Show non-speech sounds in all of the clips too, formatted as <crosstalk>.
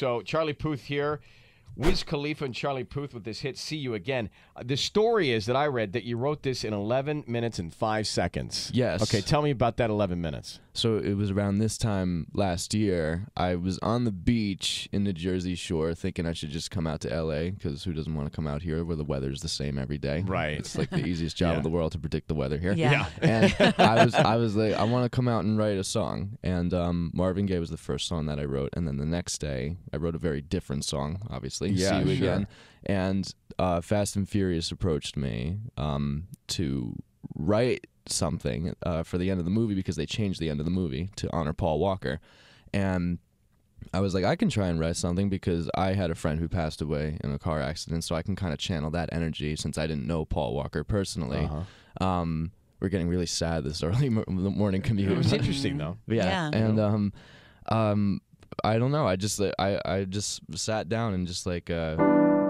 So Charlie Puth here. Wiz Khalifa and Charlie Puth with this hit "See You Again." Uh, the story is that I read that you wrote this in 11 minutes and five seconds. Yes. Okay, tell me about that 11 minutes. So it was around this time last year. I was on the beach in the Jersey Shore, thinking I should just come out to LA because who doesn't want to come out here where the weather's the same every day? Right. It's like the easiest job Yeah. in the world to predict the weather here. Yeah. and <laughs> I was I was like I want to come out and write a song and um, Marvin Gaye was the first song that I wrote and then the next day I wrote a very different song obviously Yeah, see you sure. again and uh, Fast and Furious approached me um, to write something uh, for the end of the movie because they changed the end of the movie to honor Paul Walker and I was like, I can try and write something because I had a friend who passed away in a car accident, so I can kind of channel that energy since I didn't know Paul Walker personally. Uh-huh. Um, we're getting really sad this early mo- <laughs> morning commute. It was interesting though. <laughs> yeah. Yeah. and um, um, I don't know. I just I I just sat down and just like uh,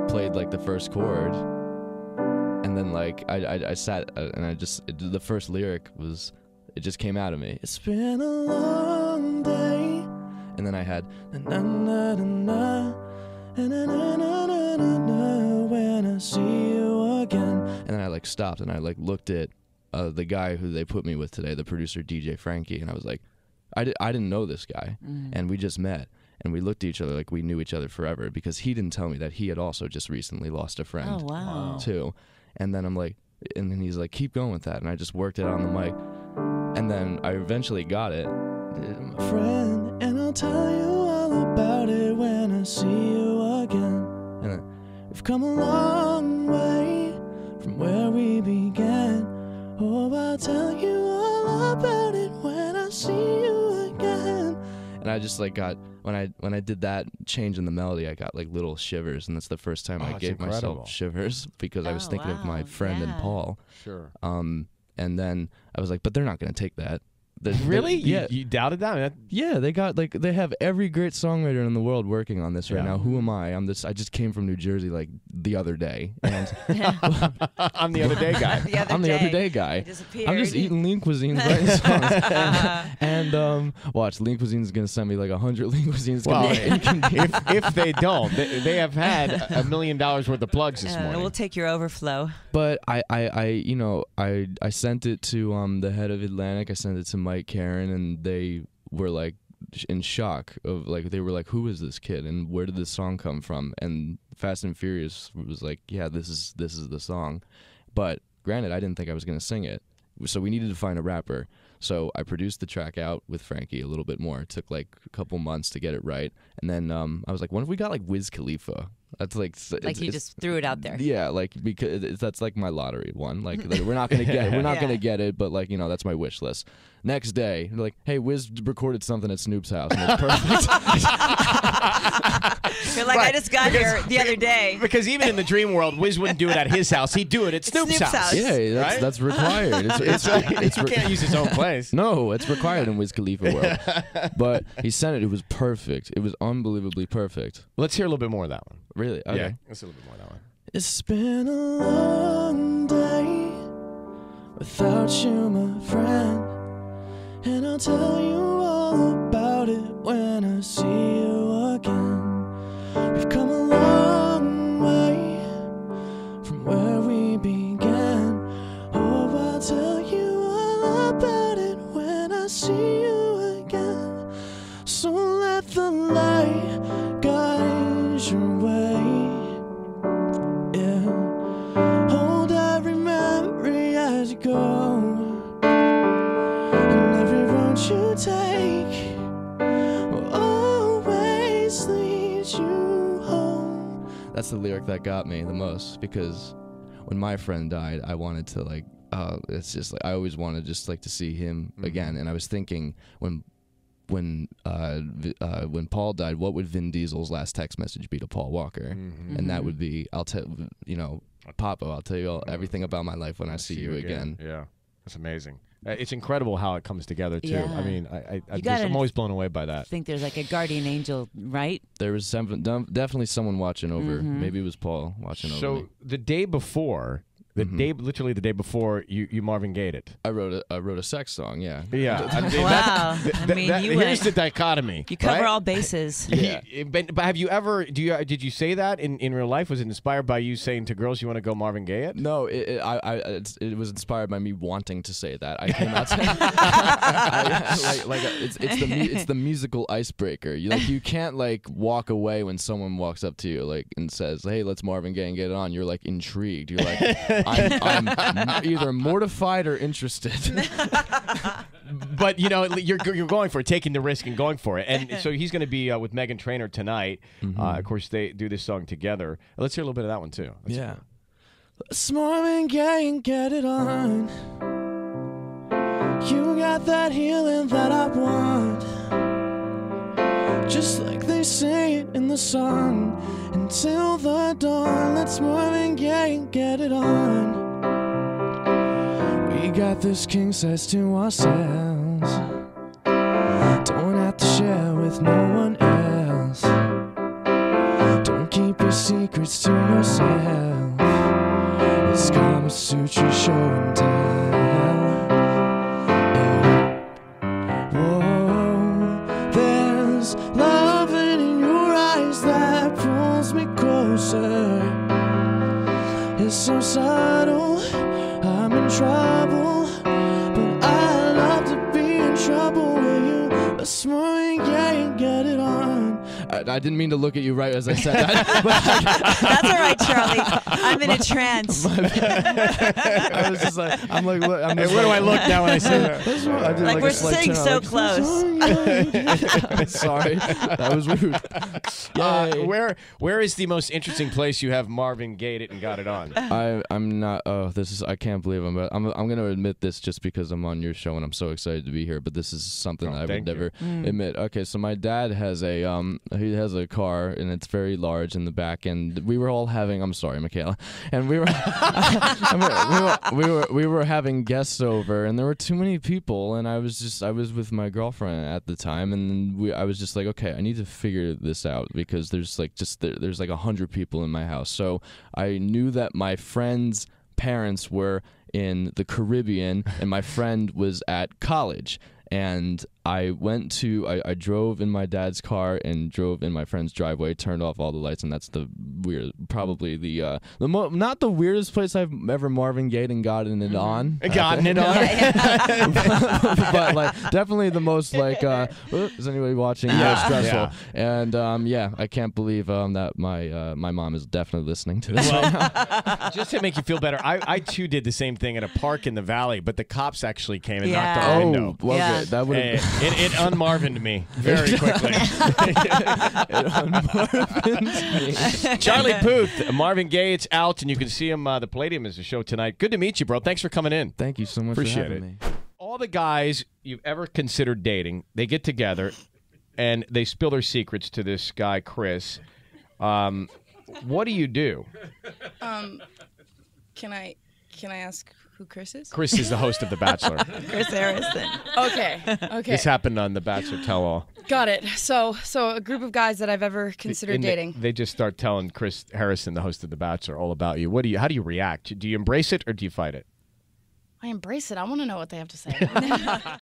played like the first chord, and then like I I, I sat uh, and I just it, the first lyric was it just came out of me. It's been a long day, and then I had na na na na na na na na na na na when I see you again, and then I like stopped and I like looked at uh, the guy who they put me with today, the producer DJ Frankie, and I was like, I, di- I didn't know this guy, and we just met. And we looked at each other like we knew each other forever because he didn't tell me that he had also just recently lost a friend Oh wow. too. And then I'm like, and then he's like, keep going with that. And I just worked it on the mic. And then I eventually got it. My friend, and I'll tell you all about it when I see you again. And then, we've come a long way from where we began. Oh, I'll tell you all about it when I see you. And I just like got when I when I did that change in the melody, I got like little shivers, and that's the first time Oh, I gave incredible. myself shivers <laughs> because I was Oh, thinking of my wow. friend and Paul. Sure. Um, and then I was like, but they're not gonna take that. The- the- Really? You- yeah. You, doubted that? I mean, that- yeah, they got like they have every great songwriter in the world working on this right Yeah. now. Who am I? I'm this. I just came from New Jersey like the other day, and <laughs> <laughs> I'm the other day guy. <laughs> the other I'm the other day guy. I'm just eating lean cuisine, writing songs, and, and um, watch lean cuisine's gonna send me like a hundred lean cuisines. Well, Gonna be if, if they don't, they, they have had a million dollars worth of plugs this Uh, morning. we'll take your overflow. But I, I, I, you know, I, I sent it to um the head of Atlantic. I sent it to Mike Caren, and they were like in shock of like they were like, who is this kid and where did this song come from? And Fast and Furious was like, yeah, this is this is the song. But granted, I didn't think I was gonna sing it, so we needed to find a rapper. So I produced the track out with Frankie a little bit more. It took like a couple months to get it right, and then um, I was like, what if we got like Wiz Khalifa? That's like Like you just threw it out there. yeah, like because it's, that's like my lottery one. Like, <laughs> like, we're not gonna get it. We're not Yeah. gonna get it, but like you know that's my wish list. Next day, like, hey, Wiz recorded something at Snoop's house, and it's <laughs> perfect. <laughs> You're like, I just got because- here the other day. because even in the dream world, Wiz wouldn't do it at his house. He'd do it at Snoop's, Snoop's house. yeah, that's Right? that's required. It's It's, <laughs> it's, it's he re- can't use his own place. <laughs> no, it's required in Wiz Khalifa world. <laughs> but he sent it. It was perfect. It was unbelievably perfect. Let's hear a little bit more of that one. Really? Okay. Yeah, let's hear a little bit more of that one. It's been a long day without you, my friend. And I'll tell you all about it when I see you again. We've come a long way from where we began. Oh, I'll tell you all about it when I see you again. So let the light guide your way. Yeah. Hold every memory as you go. That's the lyric that got me the most because when my friend died, I wanted to like uh it's just like I always wanted just like to see him again. And I was thinking when when uh, Vi- uh, when Paul died, what would Vin Diesel's last text message be to Paul Walker? And that would be, "I'll tell you know, Papa, I'll tell you all, everything about my life when I see, you again." Yeah, that's amazing. Uh, It's incredible how it comes together too. I mean, I, I, I You just, gotta- I'm always blown away by that. I think there's like a guardian angel, right? There was some, definitely someone watching over. Maybe it was Paul watching over So the day before, the mm-hmm. day, literally the day before you, you Marvin Gaye it. I wrote a I wrote a sex song. Yeah. Yeah. <laughs> I mean, Wow. that- I mean, that- you here's went- the dichotomy. You cover right? all bases. <laughs> Yeah. He- but, but have you ever do you did you say that in, in real life? Was it inspired by you saying to girls you want to go Marvin Gaye it? No, it, it, I, I, it's, it was inspired by me wanting to say that. I came out I, like, like it's, it's the mu- it's the musical icebreaker. You like you can't like walk away when someone walks up to you like and says, "Hey, let's Marvin Gaye and get it on." You're like intrigued. You're like, <laughs> I'm, <laughs> I'm either mortified or interested. <laughs> But you know you're you're going for it, taking the risk and going for it. And so <laughs> he's going to be uh, with Meghan Trainor tonight. Mm-hmm. Uh, of course, they do this song together. Let's hear a little bit of that one too. Let's- Yeah. Let's Marvin and get it on. You got that healing that I want. Just like they say in the sun Until the dawn, let's Gaye and get it on. We got this king size to ourselves. Don't have to share with no one else. Don't keep your secrets to yourself. On. I, I didn't mean to look at you right as I said that. <laughs> That's all right, Charlie. I'm in a trance. I was just like, I'm like, look, I'm Hey, just where do I look now when I say that? I did Like, like, we're a sitting turn, so like, close. <laughs> <laughs> Sorry, that was rude. Uh, where where is the most interesting place you have Marvin Gaye it and got it on? I I'm not. Oh, this is. I can't believe I'm. But I'm. I'm gonna admit this just because I'm on your show and I'm so excited to be here. But this is something Oh, I would thank you. never admit. Okay, so my dad has a um. Has a car and it's very large in the back. And we were all having. I'm sorry, Michaela. And we were. <laughs> We, were we were we were having guests over and there were too many people and I was just I was with my girlfriend at the time and we I was just like okay I need to figure this out because there's like just there, there's like a hundred people in my house so I knew that my friends parents were in the Caribbean and my friend was at college and I went to I, I drove in my dad's car and drove in my friend's driveway, turned off all the lights, and that's the weird, probably the uh, the mo- not the weirdest place I've ever Marvin Gaye and gotten it on, Gotten it on. <laughs> but like definitely the most like uh, "Oh, is anybody watching? Yeah, Yeah, stressful. And um, yeah, I can't believe um, that my uh, my mom is definitely listening to this. Well, <laughs> just to make you feel better, I, I too did the same thing at a park in the valley, but the cops actually came and knocked on the oh, window. well, Yeah. Good. that would Hey, it, it unmarvined me very <laughs> quickly. <laughs> Charlie Puth, Marvin Gaye, it's out, and you can see him. Uh, the Palladium is a show tonight. Good to meet you, bro. Thanks for coming in. Thank you so much Appreciate for it. me. All the guys you've ever considered dating, they get together and they spill their secrets to this guy, Chris. Um, what do you do? Can I can I ask who Chris is? Chris is the host of The Bachelor. <laughs> Chris Harrison. Okay. Okay. This happened on The Bachelor Tell All. Got it. So so a group of guys that I've ever considered And they- dating. They, just start telling Chris Harrison, the host of The Bachelor, all about you. What do you? How do you react? Do you embrace it or do you fight it? I embrace it. I want to know what they have to say. <laughs>